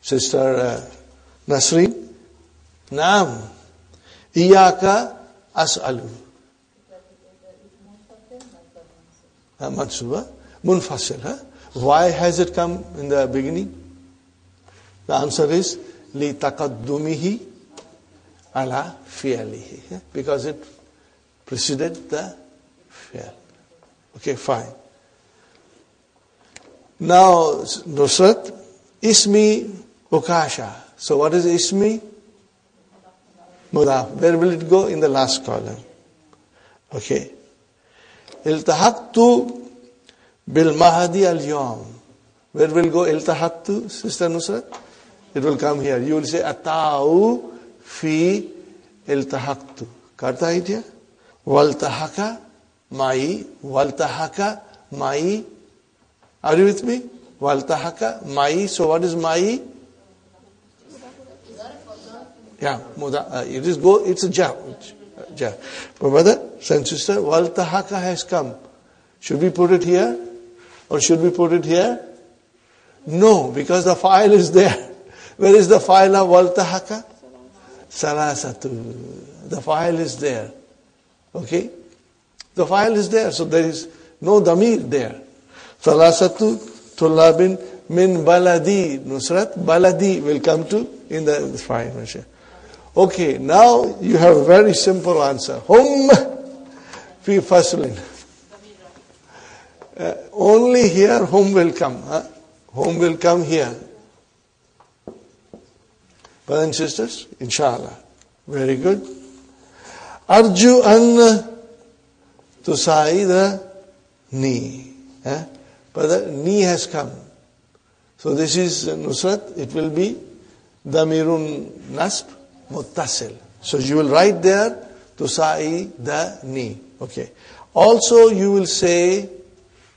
Sister uh, Nasreen? Naam. Iyaka as'alu. Uh, Mansuba. Munfasil. Huh? Why has it come in the beginning? The answer is taqaddumihi ala fi'alihi. Because it preceded the fi'al. Okay, fine. Now, Nusrat, ismi ukasha. So what is ismi? Mudaf. Where will it go? In the last column. Okay. Iltahaktu bil mahadi al yom. Where will go iltahattu, Sister Nusrat? It will come here. You will say ata'u fi iltahaktu. Karta idea? Waltahaka mai, waltahaka mai. Are you with me? Waltahaka mai. So what is mai? Yeah, muda, uh, it is go. It's a ja. ja. But brother and sister, waltahaka has come. Should we put it here, or should we put it here? No, because the file is there. Where is the file of waltahaka? Sarasatu. The file is there. Okay? The file is there, so there is no damir there. Salasatu tullabin min baladi. Nusrat, baladi will come to in the file. Okay, now you have a very simple answer. Hum fi faslin. Uh, only here hum will come. Huh? Hum will come here. Brothers and sisters, inshallah. Very good. Arju an tusaida ni. Eh? But the ni has come. So this is Nusrat. It will be Damirun Nasb Muttasil. So you will write there Tusai the ni. Okay. Also you will say,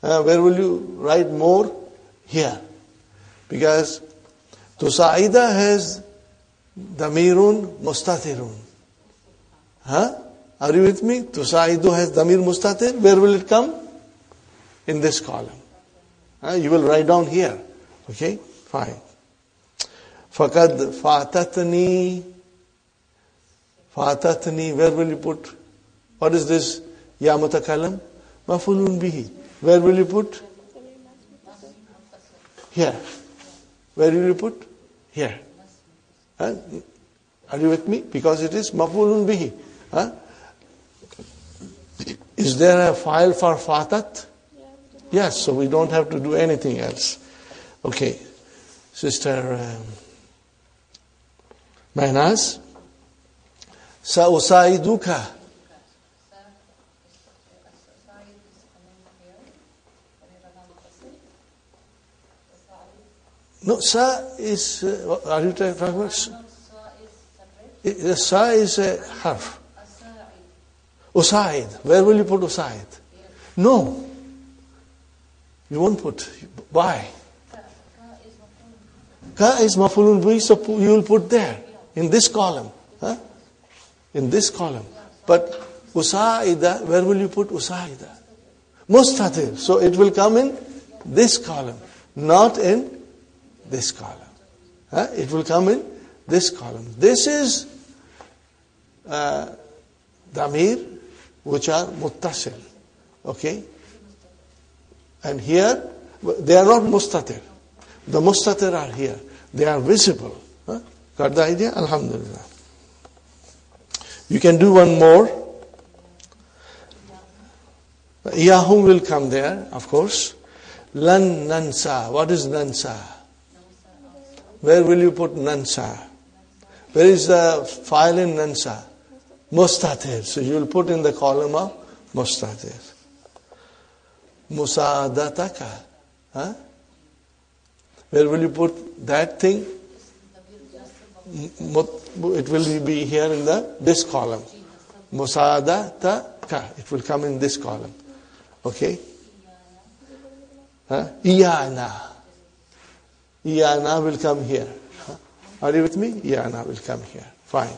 uh, where will you write more? Here. Because Tusaida has Damirun Mustatirun. Huh? Are you with me? Tusaidu has Damir Mustatir. Where will it come? In this column. Huh? You will write down here. Okay? Fine. Fakad fatatni. Fatatni. Where will you put? What is this? Ya mutakalam? Mafulun bihi. Where will you put? Here. Where will you put? Here. Huh? Are you with me? Because it is mafulun bihi. Huh? Is there a file for fatat? Yes, so we don't have to do anything else. Okay. Sister um, Mahnaz, Sa'usaiduka. No, sa is, uh, are you talking about? The sa is a harf. Usaid. Where will you put Usaid? No. You won't put. Why? Ka is mafulun so you will put there, in this column. Huh? In this column. But Usaida, where will you put Usaida? Mustatir. So it will come in this column, not in this column. Huh? It will come in this column. This is uh, damir, which are muttasil. Okay? And here, they are not mustatir. The mustatir are here. They are visible. Huh? Got the idea? Alhamdulillah. You can do one more. Yahum will come there, of course. Lan nansa. What is nansa? Where will you put nansa? Where is the file in nansa? Mustatir. So you will put in the column of mustatir. Musaadataka. Huh? Where will you put that thing? It will be here in the this column. Musaadataka. It will come in this column. Okay? Huh? Iyana. Iyana will come here. Are you with me? Iyana will come here. Fine.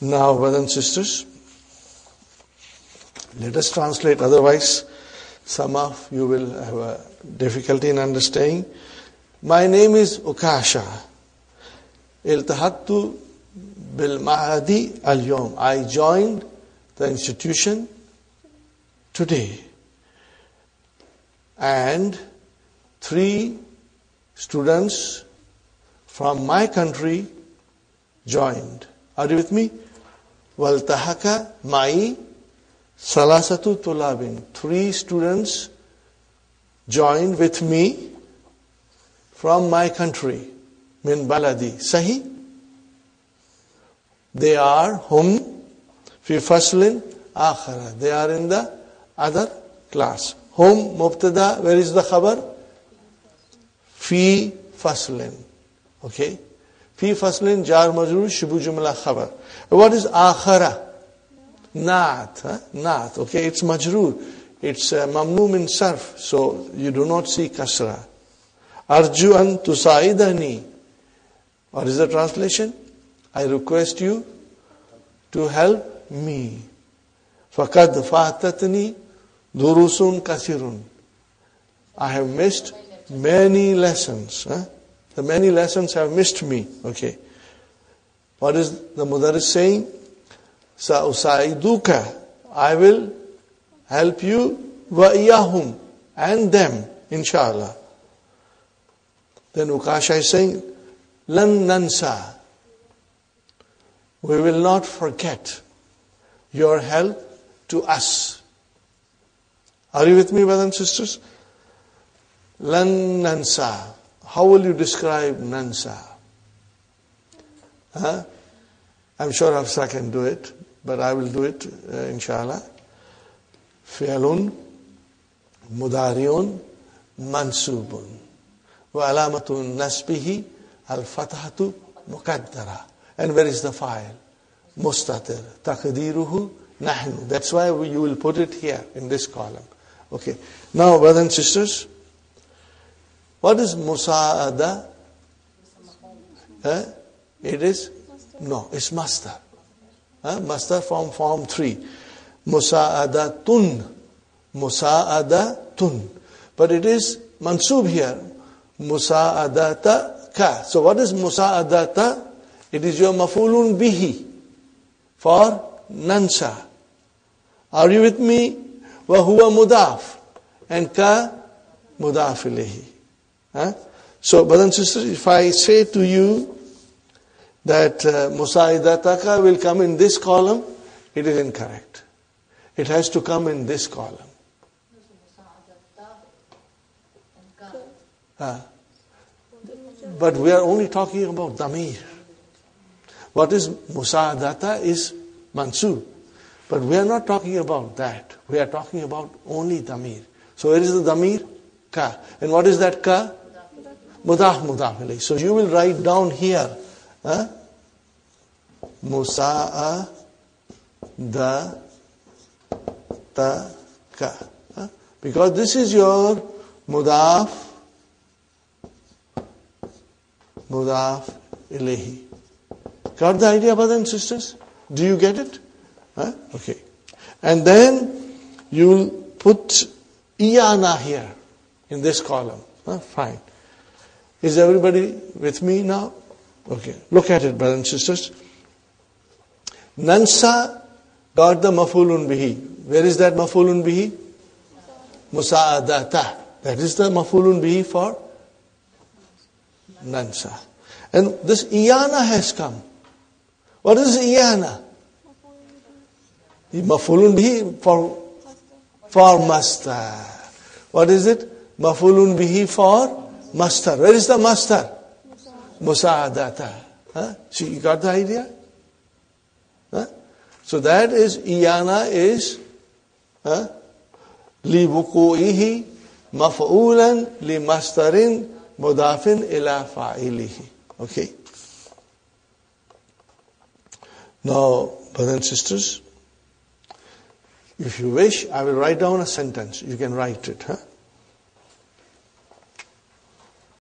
Now, brothers and sisters, let us translate, otherwise, some of you will have a difficulty in understanding. My name is Ukasha. التحقت بالمعهد اليوم I joined the institution today and three students from my country joined. Are you with me? والتحق معي ثلاثة طلاب. Three students joined with me from my country. min baladi. Sahih? They are whom? Fi faslin akhara. They are in the other class. Whom mubtada, where is the khabar? Fi faslin. Okay? Fi faslin jar majrur shibu jumla khabar. What is akhara? Naat. Huh? Naat. Okay, it's majrur. It's uh, mamnum in sarf. So you do not see kasra. Arju an tusaidani. what is the translation I request you to help me فقد فاتتني Durusun kasirun. I have missed many lessons. Huh? The many lessons have missed me. Okay. What is the mother is saying? Sa'usaiduka. I will help you wa iyahum and them, inshallah. Then Ukasha is saying, Lan nansa. We will not forget your help to us. Are you with me, brothers and sisters? Lan nansa. How will you describe nansa? Huh? I'm sure Hafsa can do it, but I will do it, uh, inshallah. فعل مضارع منصوب وعلامة نسبه Al-Fatahatu Muqaddara. And where is the file? Mustatir. Taqdiruhu Nahnu. That's why you will put it here in this column. Okay. Now, brothers and sisters, what is Musa'ada? Eh? It is? No, it's Masdar. Eh? Masdar from form 3. Musaada tun. Musaada tun. But it is mansub here. Musa'adata ka. So what is musa'adata? It is your mafulun bihi for nansa. Are you with me? Wa huwa mudaf and ka mudaf ilayhi. Huh? So brothers and sisters, if I say to you that uh, ka will come in this column, it is incorrect. It has to come in this column but we are only talking about damir. What is musaadata is mansub. But we are not talking about that. We are talking about only damir. So where is the damir? Ka. And what is that ka? Mudaf mudaf So you will write down here. Huh? Musa'a da ta ka. Huh? Because this is your mudaf mudaf ilahi. Got the idea, brothers and sisters? Do you get it? Huh? Okay. And then you'll put iyana here in this column. Huh? Fine. Is everybody with me now? Okay. Look at it, brothers and sisters. Nansa got the mafulun bihi. Where is that mafulun bihi? Musa'adata. That is the mafulun bihi for Nansa. And this Iyana has come. What is Iyana? Mafulun bihi for, for masdar. What is it? Mafulun bihi for masdar. Where is the masdar? Musaadata. Huh? So you got the idea? Huh? So that is, Iyana is huh? لِبُقُوئِهِ li masdarin. مضاف إلى فاعله. Okay. Now, brothers and sisters, if you wish, I will write down a sentence. You can write it. Huh?